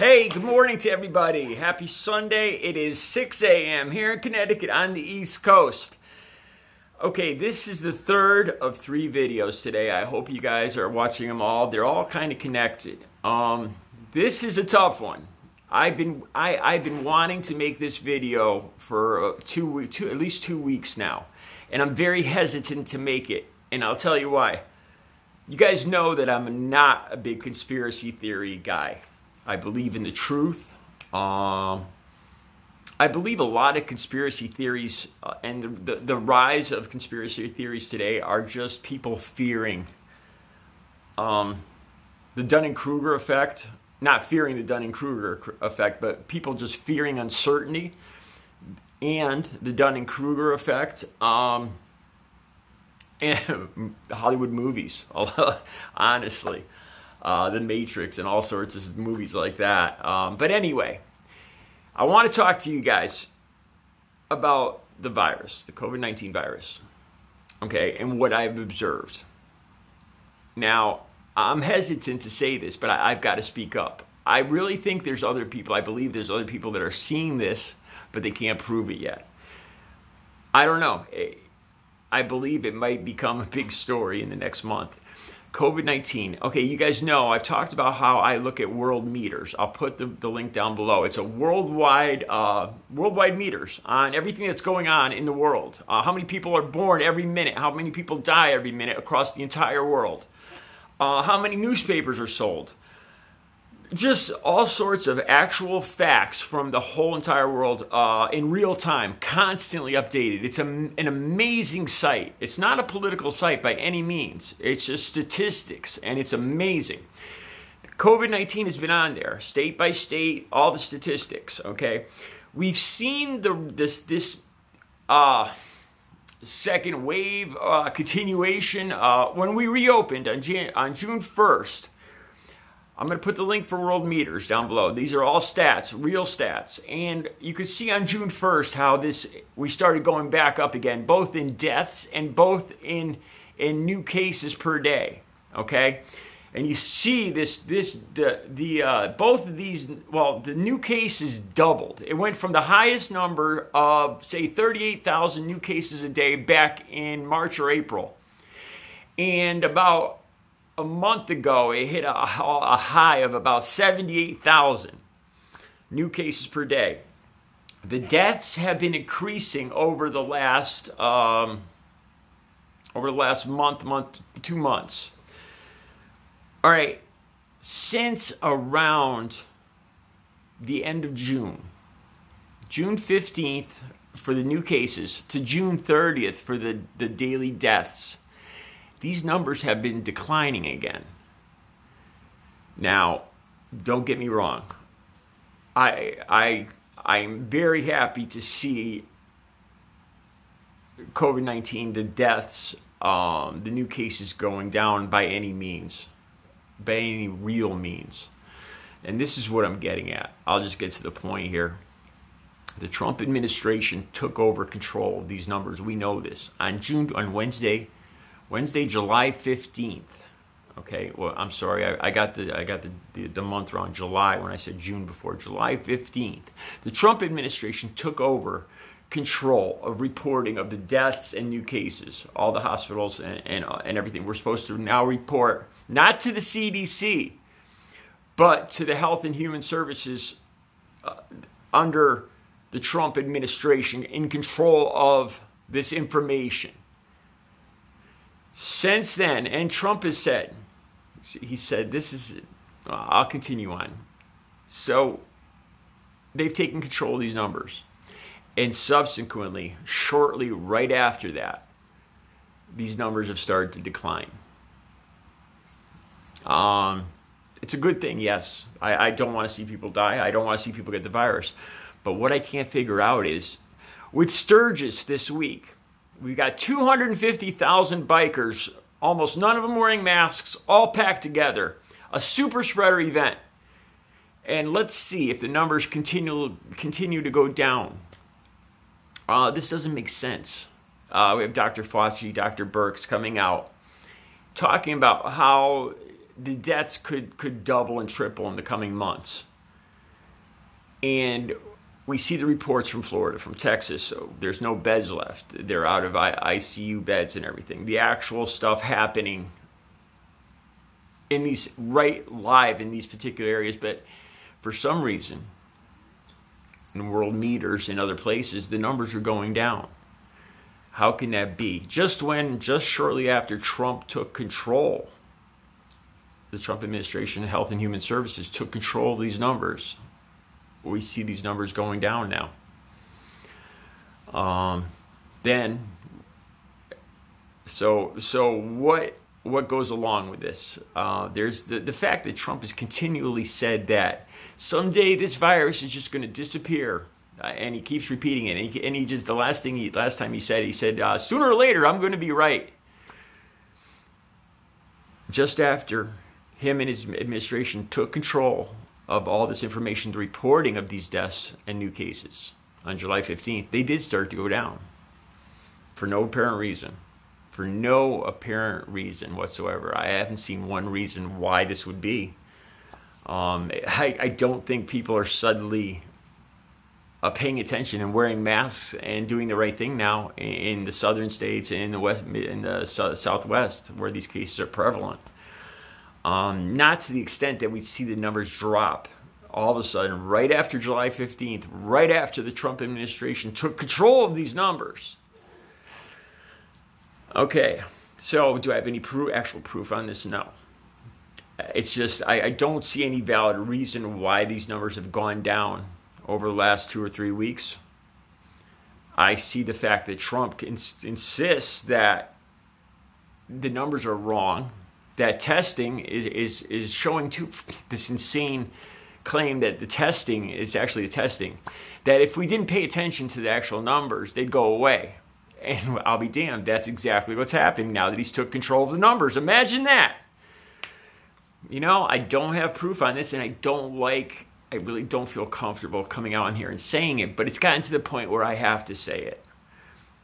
Hey, good morning to everybody. Happy Sunday. It is 6 a.m. here in Connecticut on the East Coast. Okay, this is the third of three videos today. I hope you guys are watching them all. They're all kind of connected. Um, this is a tough one. I've been I, I've been wanting to make this video for uh, two, two at least two weeks now, and I'm very hesitant to make it, and I'll tell you why. You guys know that I'm not a big conspiracy theory guy. I believe in the truth. Um, I believe a lot of conspiracy theories uh, and the, the, the, rise of conspiracy theories today are just people fearing um, the Dunning Kruger effect. Not fearing the Dunning Kruger effect, but people just fearing uncertainty and the Dunning Kruger effect. Um, Hollywood movies, honestly uh, The Matrix, and all sorts of movies like that. Um, but anyway, I want to talk to you guys about the virus, the COVID 19 virus, okay, and what I've observed. Now, I'm hesitant to say this, but I, I've got to speak up. I really think there's other people, I believe there's other people that are seeing this, but they can't prove it yet. I don't know. I believe it might become a big story in the next month. COVID 19. Okay, you guys know I've talked about how I look at world meters. I'll put the, the link down below. It's a worldwide, uh, worldwide meters on everything that's going on in the world. Uh, how many people are born every minute? How many people die every minute across the entire world? Uh, how many newspapers are sold? Just all sorts of actual facts from the whole entire world uh, in real time, constantly updated. It's a, an amazing site. It's not a political site by any means. It's just statistics, and it's amazing. COVID 19 has been on there, state by state, all the statistics, okay? We've seen the, this, this uh, second wave uh, continuation. Uh, when we reopened on, Jan- on June 1st, I'm going to put the link for world meters down below. These are all stats, real stats. And you can see on June 1st how this we started going back up again, both in deaths and both in in new cases per day. Okay? And you see this this the the uh, both of these well the new cases doubled. It went from the highest number of say 38,000 new cases a day back in March or April. And about a month ago, it hit a, a high of about 78,000 new cases per day. The deaths have been increasing over the last um, over the last month, month, two months. All right, since around the end of June, June 15th for the new cases to June 30th for the, the daily deaths these numbers have been declining again. Now, don't get me wrong. I I I'm very happy to see COVID-19, the deaths, um, the new cases going down by any means, by any real means. And this is what I'm getting at. I'll just get to the point here. The Trump administration took over control of these numbers. We know this. On June on Wednesday, Wednesday, July 15th. Okay, well, I'm sorry, I, I got, the, I got the, the, the, month wrong, July, when I said June before. July 15th. The Trump administration took over control of reporting of the deaths and new cases. All the hospitals and, and, uh, and everything. We're supposed to now report, not to the CDC, but to the Health and Human Services uh, under the Trump administration in control of this information. Since then, and Trump has said, he said, this is, I'll continue on. So they've taken control of these numbers. And subsequently, shortly right after that, these numbers have started to decline. Um, it's a good thing, yes. I, I don't want to see people die. I don't want to see people get the virus. But what I can't figure out is with Sturgis this week, we got 250,000 bikers, almost none of them wearing masks, all packed together. A super spreader event. And let's see if the numbers continue, continue to go down. Uh, this doesn't make sense. Uh, we have Dr. Fauci, Dr. Birx coming out talking about how the deaths could, could double and triple in the coming months. And we see the reports from Florida, from Texas. So there's no beds left. They're out of ICU beds and everything. The actual stuff happening in these right live in these particular areas, but for some reason, in world meters in other places, the numbers are going down. How can that be? Just when, just shortly after Trump took control, the Trump administration, Health and Human Services, took control of these numbers. We see these numbers going down now. Um, then, so so what what goes along with this? Uh, there's the the fact that Trump has continually said that someday this virus is just going to disappear. Uh, and he keeps repeating it. And he, and he, just the last thing he last time he said he said uh, sooner or later I'm going to be right. Just after him and his administration took control of all this information, the reporting of these deaths and new cases on July 15th, they did start to go down for no apparent reason. For no apparent reason whatsoever. I haven't seen one reason why this would be. Um, I, I don't think people are suddenly uh, paying attention and wearing masks and doing the right thing now in, the southern states and in the west, in the southwest, where these cases are prevalent. Um, not to the extent that we see the numbers drop all of a sudden right after July 15th, right after the Trump administration took control of these numbers. Okay, so do I have any proof, actual proof on this? No. It's just, I, I don't see any valid reason why these numbers have gone down over the last two or three weeks. I see the fact that Trump ins- insists that the numbers are wrong, that testing is, is, is showing to this insane claim that the testing is actually the testing, that if we didn't pay attention to the actual numbers, they'd go away. And I'll be damned, that's exactly what's happening now that he's took control of the numbers. Imagine that you know, I don't have proof on this and I don't like, I really don't feel comfortable coming out on here and saying it, but it's gotten to the point where I have to say it.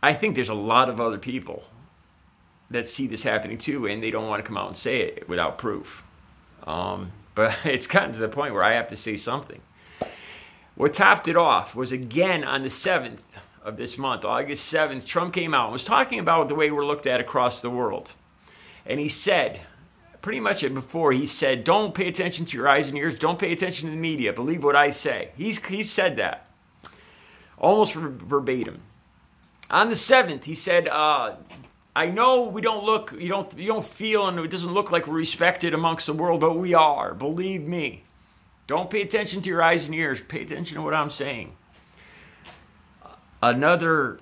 I think there's a lot of other people that see this happening too and they don't want to come out and say it without proof. Um, but it's gotten to the point where I have to say something. What topped it off was again on the 7th of this month, August 7th, Trump came out and was talking about the way we're looked at across the world. And he said, pretty much before he said, don't pay attention to your eyes and ears, don't pay attention to the media, believe what I say. He's, he said that almost verbatim. On the 7th, he said, uh, I know we don't look, you don't, you don't feel, and it doesn't look like we're respected amongst the world, but we are. Believe me. Don't pay attention to your eyes and ears. Pay attention to what I'm saying. Another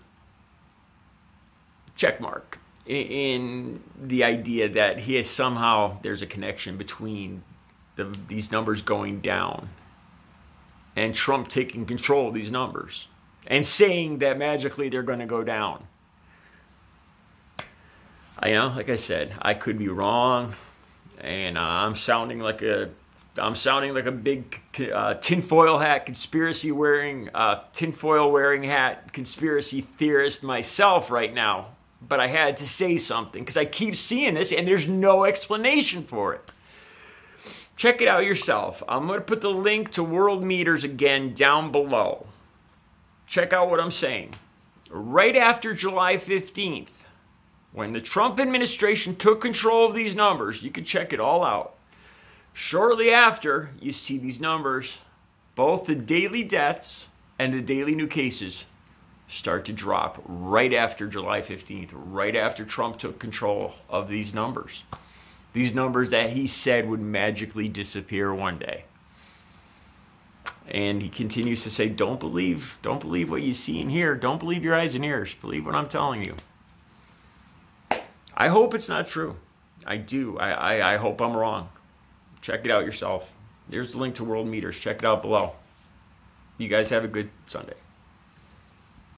check mark in the idea that he is somehow there's a connection between the, these numbers going down and Trump taking control of these numbers and saying that magically they're going to go down. I you know, like I said, I could be wrong, and uh, I'm sounding like a I'm sounding like a big uh, tinfoil hat conspiracy wearing uh, tinfoil wearing hat conspiracy theorist myself right now but I had to say something because I keep seeing this and there's no explanation for it. Check it out yourself. I'm going to put the link to World Meters again down below. Check out what I'm saying. Right after July 15th, when the Trump administration took control of these numbers, you can check it all out. Shortly after, you see these numbers, both the daily deaths and the daily new cases start to drop right after July 15th, right after Trump took control of these numbers. These numbers that he said would magically disappear one day. And he continues to say, don't believe, don't believe what you see and hear. Don't believe your eyes and ears. Believe what I'm telling you. I hope it's not true. I do. I, I, I hope I'm wrong. Check it out yourself. There's the link to World Meters. Check it out below. You guys have a good Sunday.